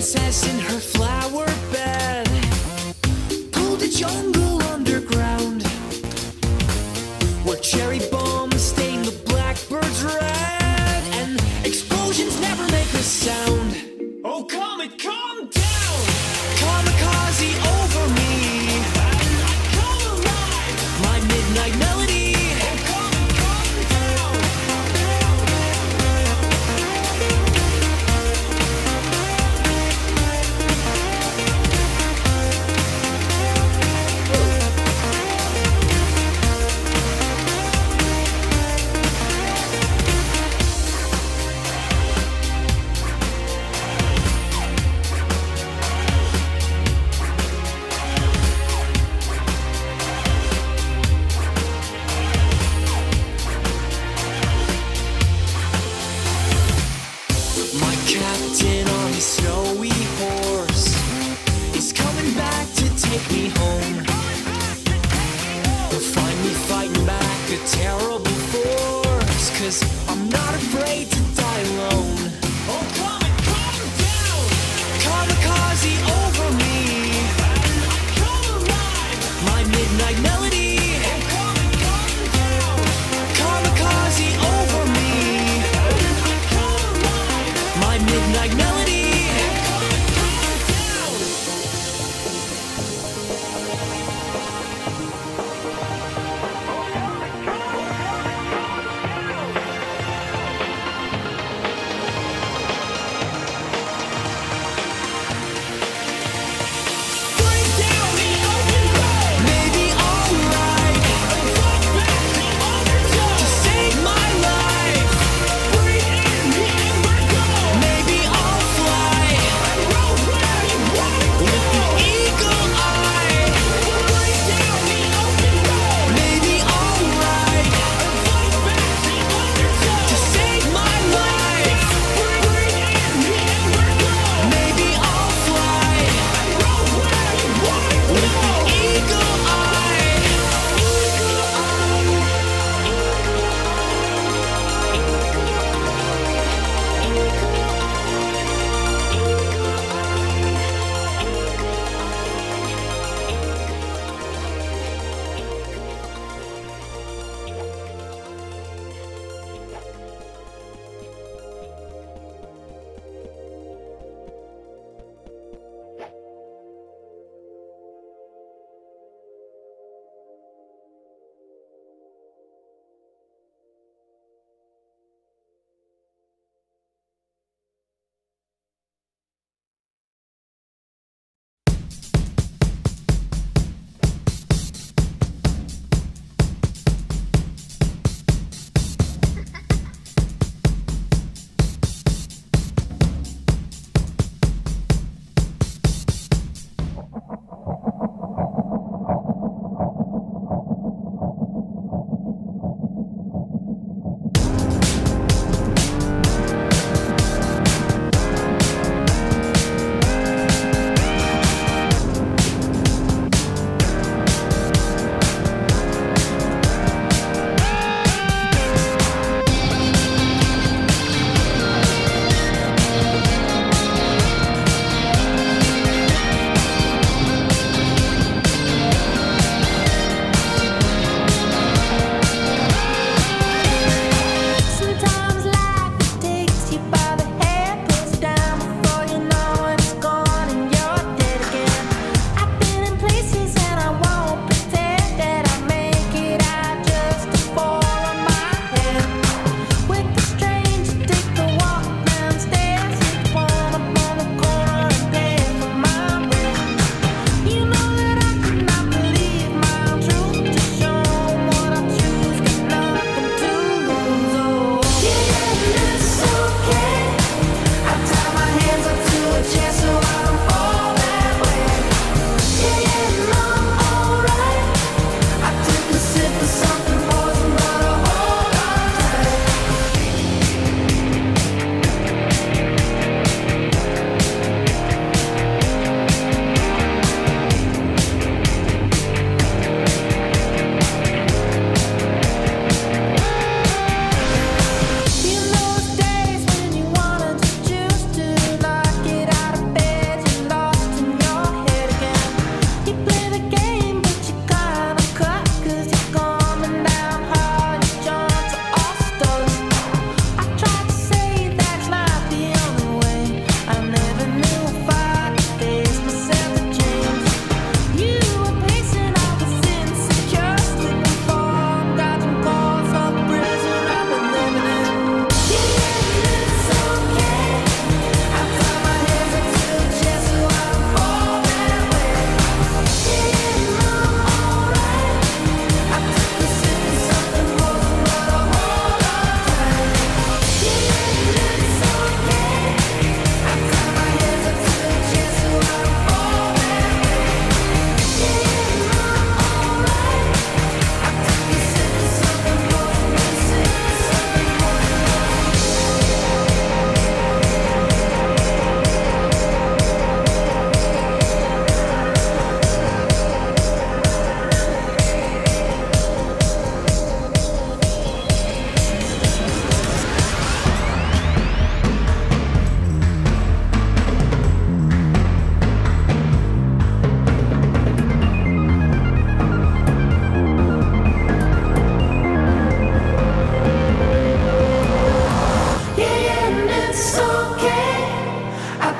princess in her flower.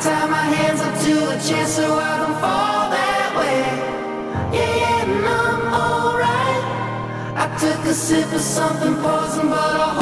tie my hands up to chair so I don't fall that way. Yeah, yeah, and I'm alright. I took a sip of something poison, but I.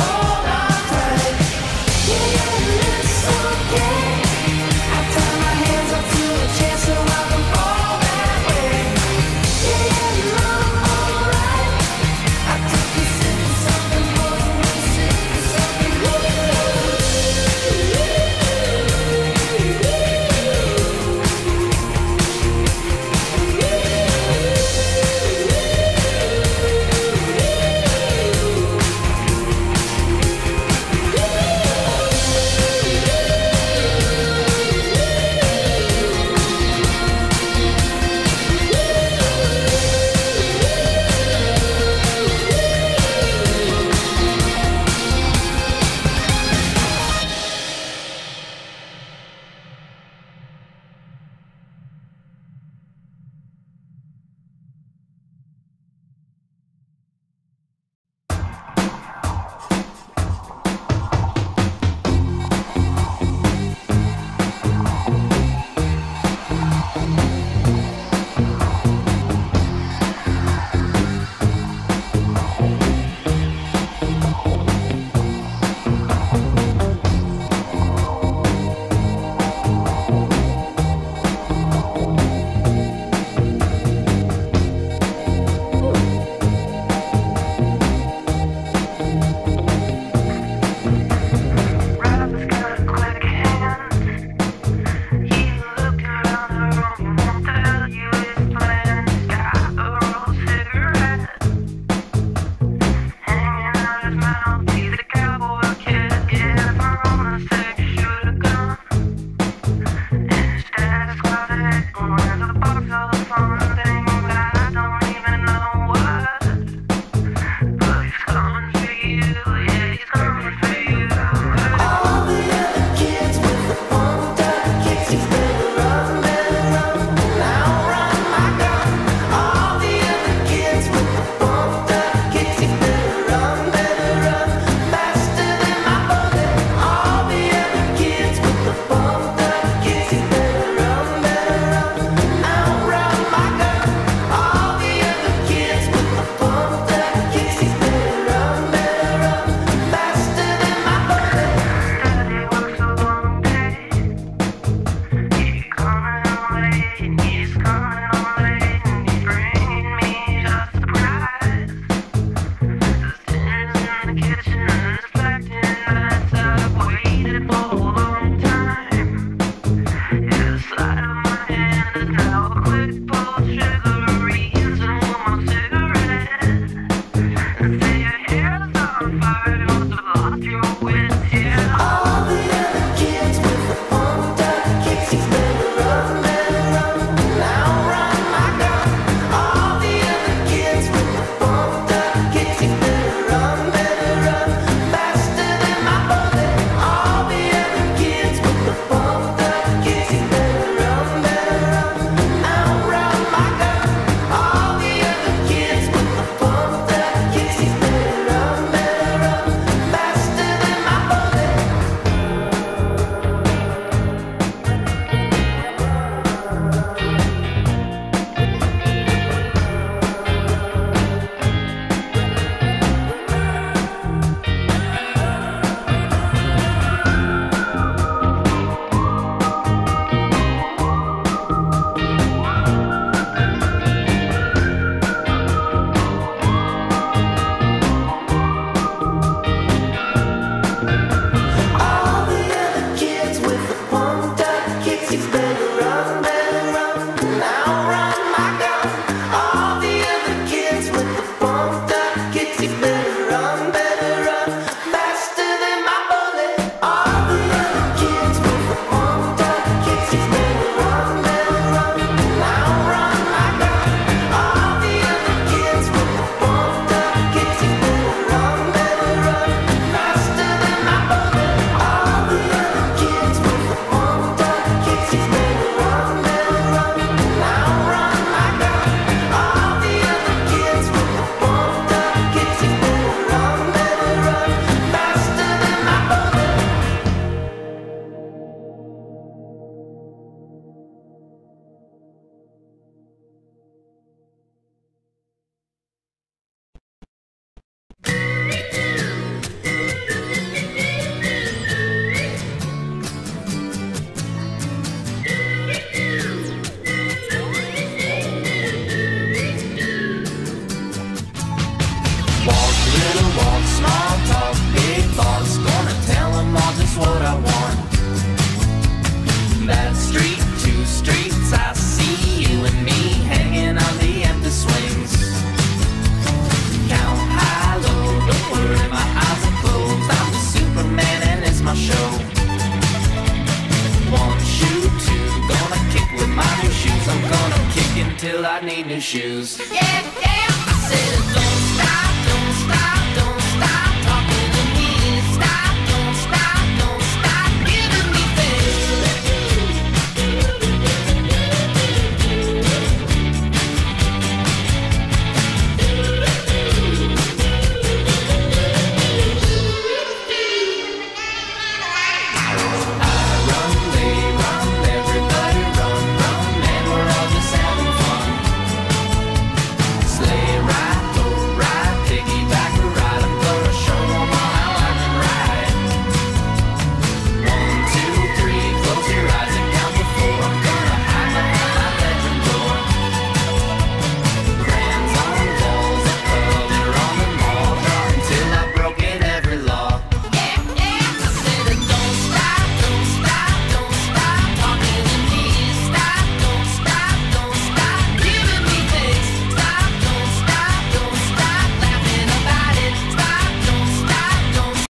shoes. Yeah, yeah.